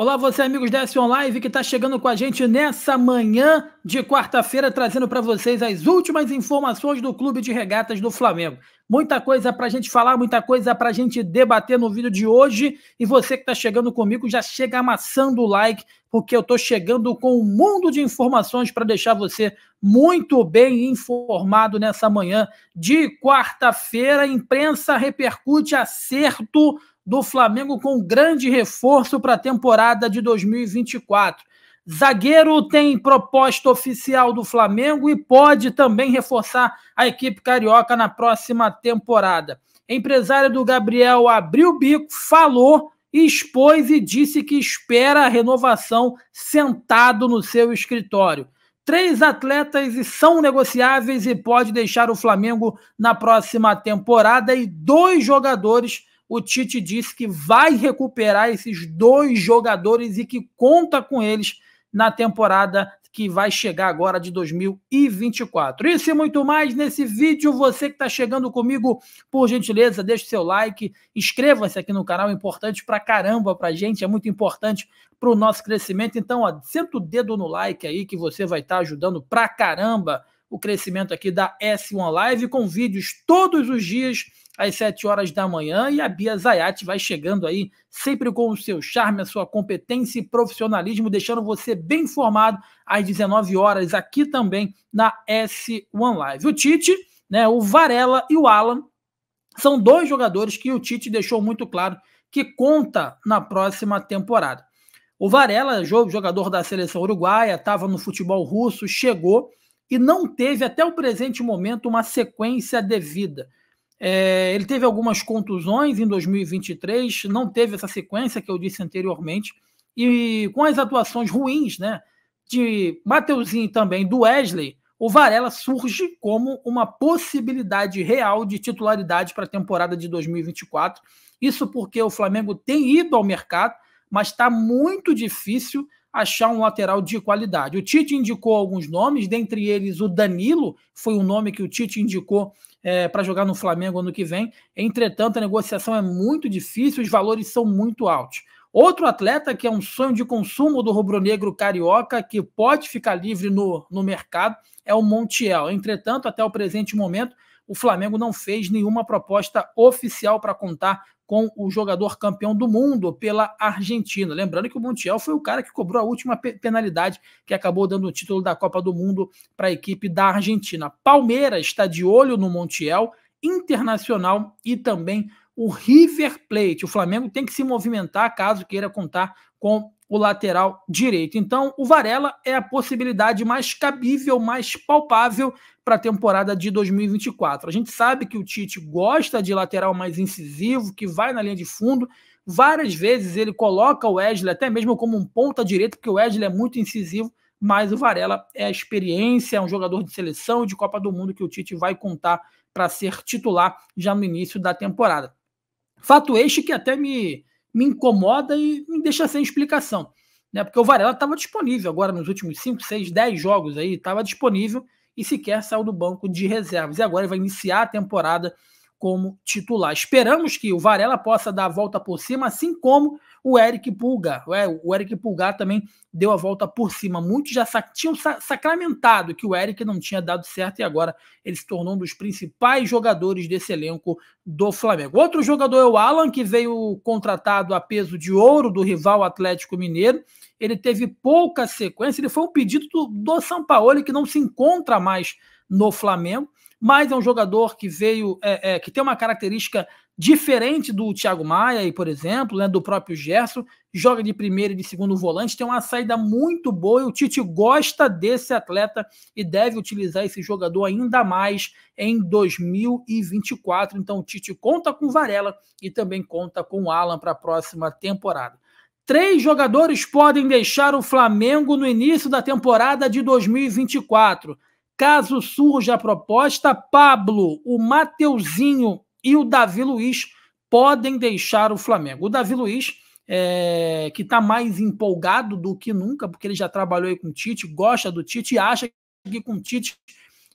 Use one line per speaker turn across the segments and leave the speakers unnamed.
Olá, você amigos da S1 Live que está chegando com a gente nessa manhã de quarta-feira, trazendo para vocês as últimas informações do Clube de Regatas do Flamengo. Muita coisa para a gente falar, muita coisa para a gente debater no vídeo de hoje. E você que está chegando comigo já chega amassando o like, porque eu estou chegando com um mundo de informações para deixar você muito bem informado nessa manhã de quarta-feira. Imprensa repercute acerto do Flamengo com grande reforço para a temporada de 2024. Zagueiro tem proposta oficial do Flamengo e pode também reforçar a equipe carioca na próxima temporada. Empresário do Gabriel abriu o bico, falou, expôs e disse que espera a renovação sentado no seu escritório. Três atletas são negociáveis e pode deixar o Flamengo na próxima temporada e dois jogadores o Tite disse que vai recuperar esses dois jogadores e que conta com eles na temporada que vai chegar agora de 2024. Isso e muito mais nesse vídeo. Você que está chegando comigo, por gentileza, deixe seu like, inscreva-se aqui no canal, é importante pra caramba pra gente, é muito importante para o nosso crescimento. Então, ó, senta o dedo no like aí que você vai estar tá ajudando pra caramba o crescimento aqui da S1 Live com vídeos todos os dias às 7 horas da manhã e a Bia Zayat vai chegando aí sempre com o seu charme, a sua competência e profissionalismo, deixando você bem informado às 19 horas aqui também na S1 Live. O Tite, né, o Varela e o Alan são dois jogadores que o Tite deixou muito claro que conta na próxima temporada. O Varela, jogador da seleção uruguaia, estava no futebol russo, chegou e não teve até o presente momento uma sequência devida. É, ele teve algumas contusões em 2023, não teve essa sequência que eu disse anteriormente, e com as atuações ruins né, de Mateuzinho e também do Wesley, o Varela surge como uma possibilidade real de titularidade para a temporada de 2024. Isso porque o Flamengo tem ido ao mercado, mas está muito difícil achar um lateral de qualidade. O Tite indicou alguns nomes, dentre eles o Danilo, foi um nome que o Tite indicou é, para jogar no Flamengo ano que vem. Entretanto, a negociação é muito difícil, os valores são muito altos. Outro atleta que é um sonho de consumo do rubro-negro carioca, que pode ficar livre no, no mercado, é o Montiel. Entretanto, até o presente momento, o Flamengo não fez nenhuma proposta oficial para contar com o jogador campeão do mundo pela Argentina. Lembrando que o Montiel foi o cara que cobrou a última penalidade que acabou dando o título da Copa do Mundo para a equipe da Argentina. Palmeiras está de olho no Montiel, Internacional e também o River Plate. O Flamengo tem que se movimentar caso queira contar com o lateral direito. Então, o Varela é a possibilidade mais cabível, mais palpável para a temporada de 2024. A gente sabe que o Tite gosta de lateral mais incisivo, que vai na linha de fundo. Várias vezes ele coloca o Wesley até mesmo como um ponta direito, porque o Wesley é muito incisivo, mas o Varela é a experiência, é um jogador de seleção de Copa do Mundo que o Tite vai contar para ser titular já no início da temporada. Fato este que até me me incomoda e me deixa sem explicação. Né? Porque o Varela estava disponível agora nos últimos 5, 6, 10 jogos aí, estava disponível e sequer saiu do banco de reservas. E agora ele vai iniciar a temporada como titular. Esperamos que o Varela possa dar a volta por cima, assim como o Eric Pulgar. O Eric Pulgar também deu a volta por cima. Muitos já tinham sacramentado que o Eric não tinha dado certo e agora ele se tornou um dos principais jogadores desse elenco do Flamengo. Outro jogador é o Alan, que veio contratado a peso de ouro do rival Atlético Mineiro. Ele teve pouca sequência, ele foi um pedido do, do São Paulo que não se encontra mais no Flamengo mas é um jogador que veio, é, é, que tem uma característica diferente do Thiago Maia, e, por exemplo, né, do próprio Gerson, joga de primeiro e de segundo volante, tem uma saída muito boa e o Tite gosta desse atleta e deve utilizar esse jogador ainda mais em 2024. Então o Tite conta com Varela e também conta com o Alan para a próxima temporada. Três jogadores podem deixar o Flamengo no início da temporada de 2024. Caso surja a proposta, Pablo, o Mateuzinho e o Davi Luiz podem deixar o Flamengo. O Davi Luiz, é, que está mais empolgado do que nunca, porque ele já trabalhou aí com o Tite, gosta do Tite e acha que com o Tite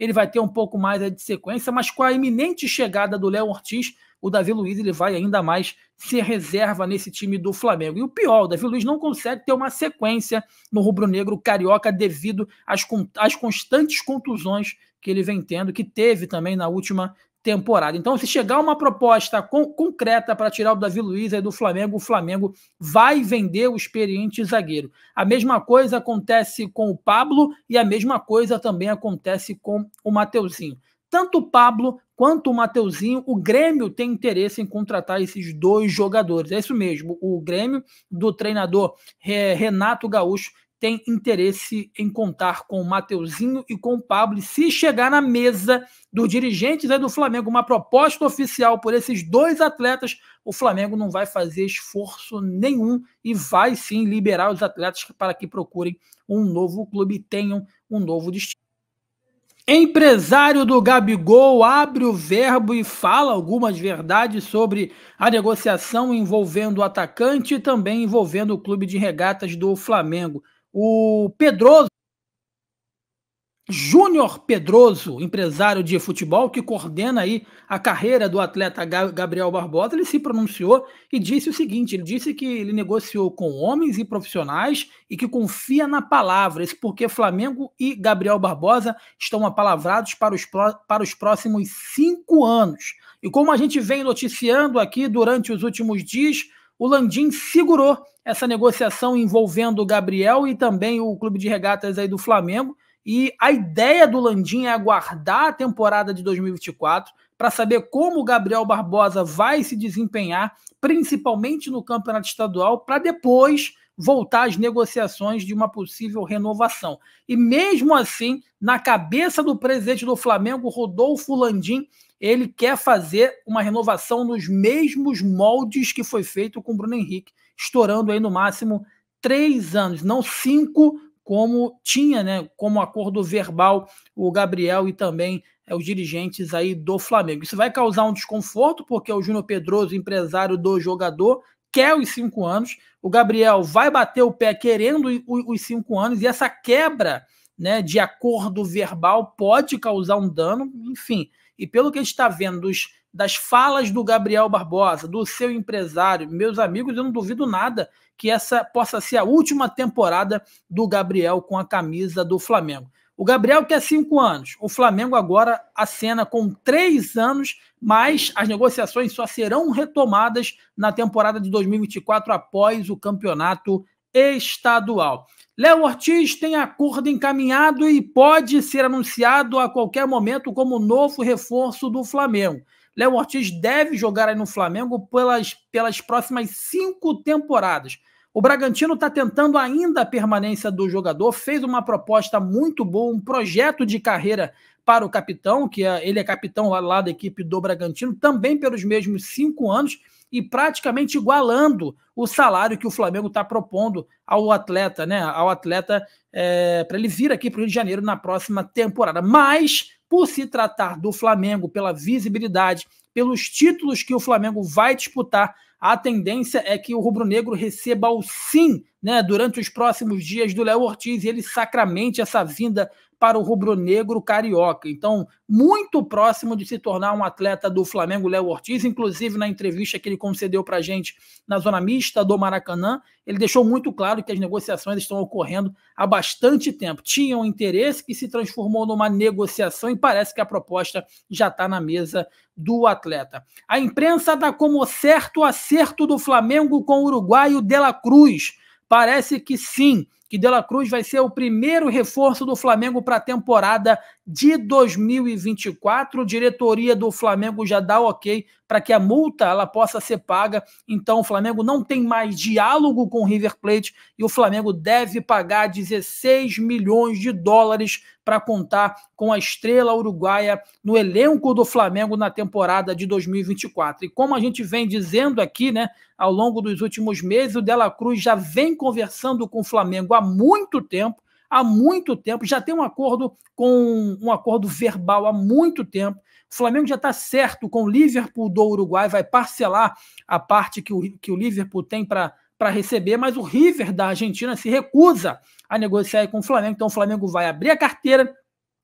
ele vai ter um pouco mais de sequência, mas com a iminente chegada do Léo Ortiz, o Davi Luiz ele vai ainda mais ser reserva nesse time do Flamengo. E o pior, o Davi Luiz não consegue ter uma sequência no rubro-negro carioca devido às, às constantes contusões que ele vem tendo, que teve também na última temporada. Então, se chegar uma proposta concreta para tirar o Davi Luiz do Flamengo, o Flamengo vai vender o experiente zagueiro. A mesma coisa acontece com o Pablo e a mesma coisa também acontece com o Mateuzinho. Tanto o Pablo quanto o Mateuzinho, o Grêmio tem interesse em contratar esses dois jogadores. É isso mesmo, o Grêmio do treinador Renato Gaúcho tem interesse em contar com o Mateuzinho e com o Pablo. E se chegar na mesa dos dirigentes aí do Flamengo uma proposta oficial por esses dois atletas, o Flamengo não vai fazer esforço nenhum e vai sim liberar os atletas para que procurem um novo clube e tenham um novo destino. Empresário do Gabigol abre o verbo e fala algumas verdades sobre a negociação envolvendo o atacante e também envolvendo o clube de regatas do Flamengo. O Pedroso, Júnior Pedroso, empresário de futebol que coordena aí a carreira do atleta Gabriel Barbosa, ele se pronunciou e disse o seguinte: ele disse que ele negociou com homens e profissionais e que confia na palavra. Isso porque Flamengo e Gabriel Barbosa estão apalavrados para os, para os próximos cinco anos. E como a gente vem noticiando aqui durante os últimos dias, o Landim segurou essa negociação envolvendo o Gabriel e também o clube de regatas aí do Flamengo. E a ideia do Landim é aguardar a temporada de 2024 para saber como o Gabriel Barbosa vai se desempenhar, principalmente no campeonato estadual, para depois voltar às negociações de uma possível renovação. E mesmo assim, na cabeça do presidente do Flamengo, Rodolfo Landim, ele quer fazer uma renovação nos mesmos moldes que foi feito com o Bruno Henrique, estourando aí no máximo três anos, não cinco, como tinha, né, como acordo verbal o Gabriel e também é, os dirigentes aí do Flamengo. Isso vai causar um desconforto, porque o Júnior Pedroso, empresário do jogador, quer os cinco anos, o Gabriel vai bater o pé querendo os cinco anos, e essa quebra né, de acordo verbal pode causar um dano, enfim. E pelo que a gente está vendo dos, das falas do Gabriel Barbosa, do seu empresário, meus amigos, eu não duvido nada que essa possa ser a última temporada do Gabriel com a camisa do Flamengo. O Gabriel quer cinco anos, o Flamengo agora acena com três anos, mas as negociações só serão retomadas na temporada de 2024 após o campeonato estadual. Léo Ortiz tem acordo encaminhado e pode ser anunciado a qualquer momento como novo reforço do Flamengo. Léo Ortiz deve jogar no Flamengo pelas, pelas próximas cinco temporadas. O Bragantino está tentando ainda a permanência do jogador, fez uma proposta muito boa, um projeto de carreira para o capitão, que é, ele é capitão lá, lá da equipe do Bragantino, também pelos mesmos cinco anos e praticamente igualando o salário que o Flamengo está propondo ao atleta, né? Ao atleta é, para ele vir aqui para o Rio de Janeiro na próxima temporada. Mas, por se tratar do Flamengo, pela visibilidade, pelos títulos que o Flamengo vai disputar, a tendência é que o rubro-negro receba o sim né, durante os próximos dias do Léo Ortiz e ele sacramente essa vinda para o rubro-negro carioca. Então, muito próximo de se tornar um atleta do Flamengo, Léo Ortiz, inclusive na entrevista que ele concedeu para a gente na zona mista do Maracanã, ele deixou muito claro que as negociações estão ocorrendo há bastante tempo. Tinham um interesse que se transformou numa negociação e parece que a proposta já está na mesa do atleta. A imprensa dá como certo o acerto do Flamengo com o uruguaio De La Cruz. Parece que sim que De La Cruz vai ser o primeiro reforço do Flamengo para a temporada de 2024. Diretoria do Flamengo já dá ok para que a multa ela possa ser paga. Então o Flamengo não tem mais diálogo com o River Plate e o Flamengo deve pagar 16 milhões de dólares para contar com a estrela uruguaia no elenco do Flamengo na temporada de 2024. E como a gente vem dizendo aqui, né, ao longo dos últimos meses, o Dela Cruz já vem conversando com o Flamengo há muito tempo há muito tempo, já tem um acordo com um acordo verbal há muito tempo. O Flamengo já está certo com o Liverpool do Uruguai, vai parcelar a parte que o, que o Liverpool tem para receber, mas o River da Argentina se recusa a negociar com o Flamengo. Então o Flamengo vai abrir a carteira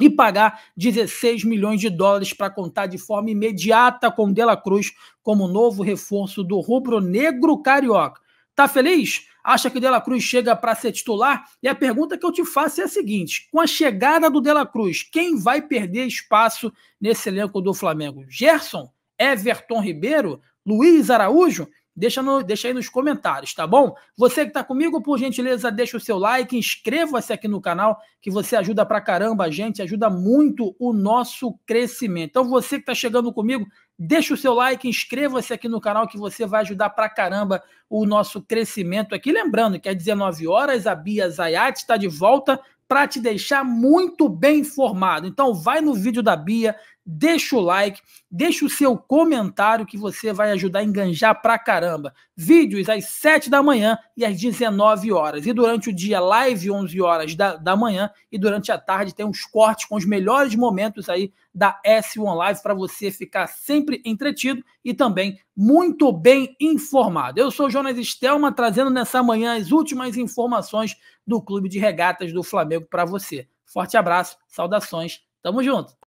e pagar 16 milhões de dólares para contar de forma imediata com Dela Cruz como novo reforço do rubro-negro carioca. Tá feliz? Acha que Dela Cruz chega para ser titular? E a pergunta que eu te faço é a seguinte: com a chegada do Dela Cruz, quem vai perder espaço nesse elenco do Flamengo? Gerson? Everton Ribeiro? Luiz Araújo? Deixa, no, deixa aí nos comentários, tá bom? Você que está comigo, por gentileza, deixa o seu like, inscreva-se aqui no canal, que você ajuda pra caramba a gente, ajuda muito o nosso crescimento. Então, você que está chegando comigo, deixa o seu like, inscreva-se aqui no canal, que você vai ajudar pra caramba o nosso crescimento aqui. Lembrando que às 19 horas a Bia Zayat está de volta para te deixar muito bem informado. Então, vai no vídeo da Bia, deixa o like, deixa o seu comentário que você vai ajudar a enganjar pra caramba. Vídeos às 7 da manhã e às 19 horas. E durante o dia, live 11 horas da, da manhã. E durante a tarde tem uns cortes com os melhores momentos aí da S1 Live para você ficar sempre entretido e também muito bem informado. Eu sou Jonas Estelma, trazendo nessa manhã as últimas informações do Clube de Regatas do Flamengo para você. Forte abraço, saudações, tamo junto!